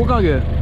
वो कहाँ गया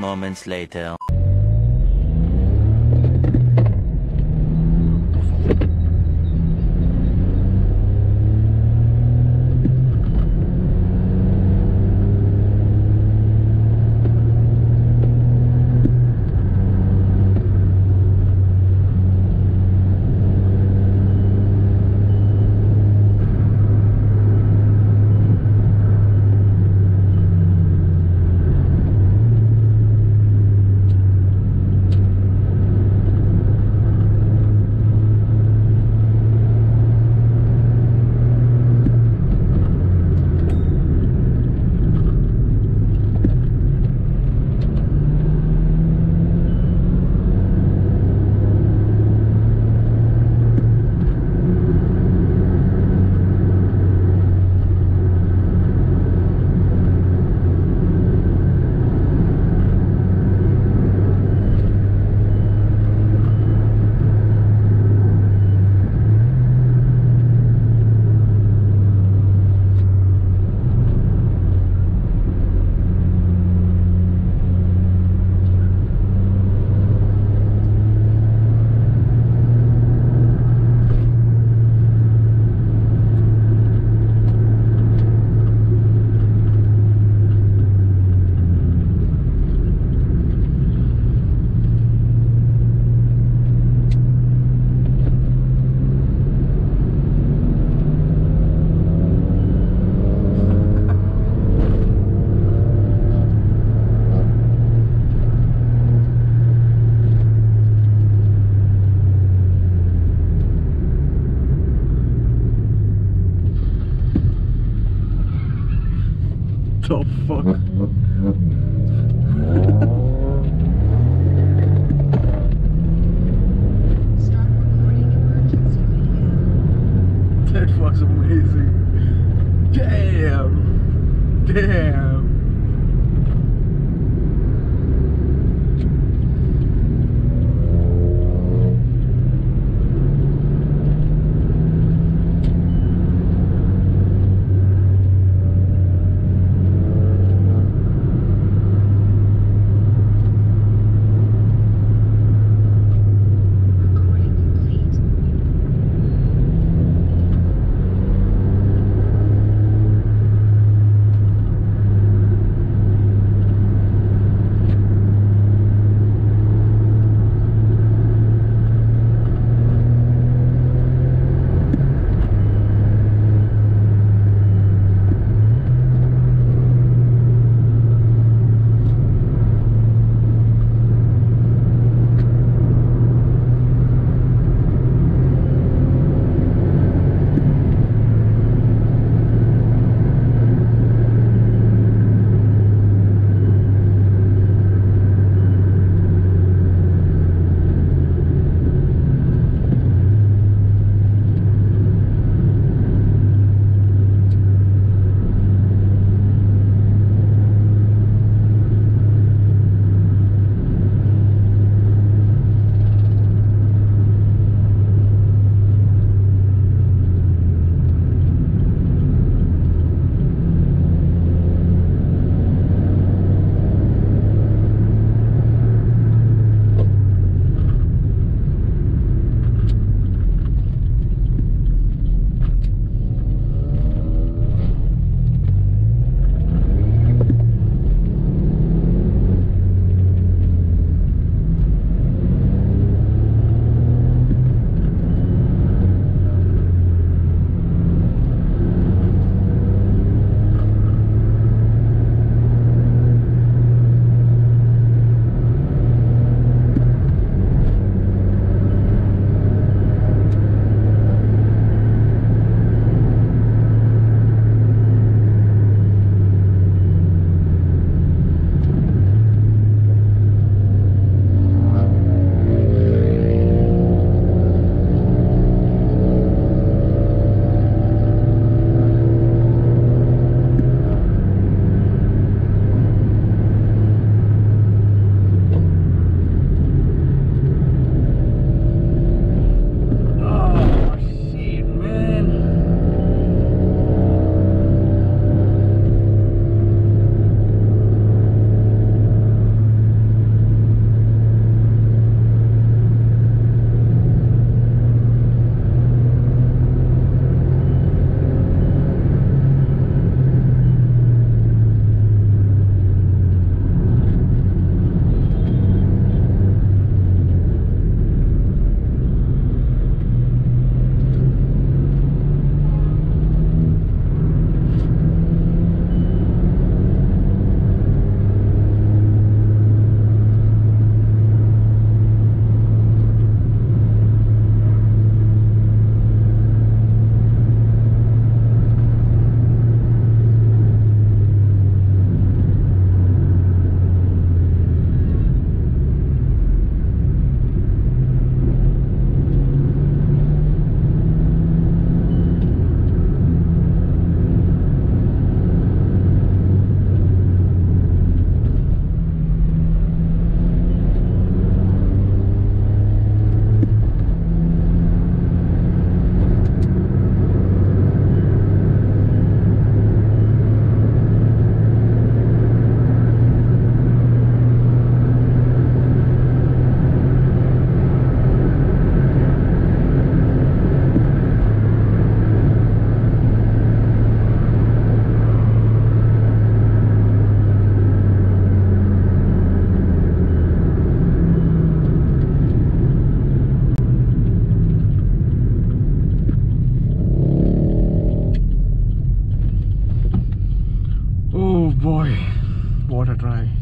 moments later. The fuck? Start recording emergency video. That was amazing. Damn. Damn. Try.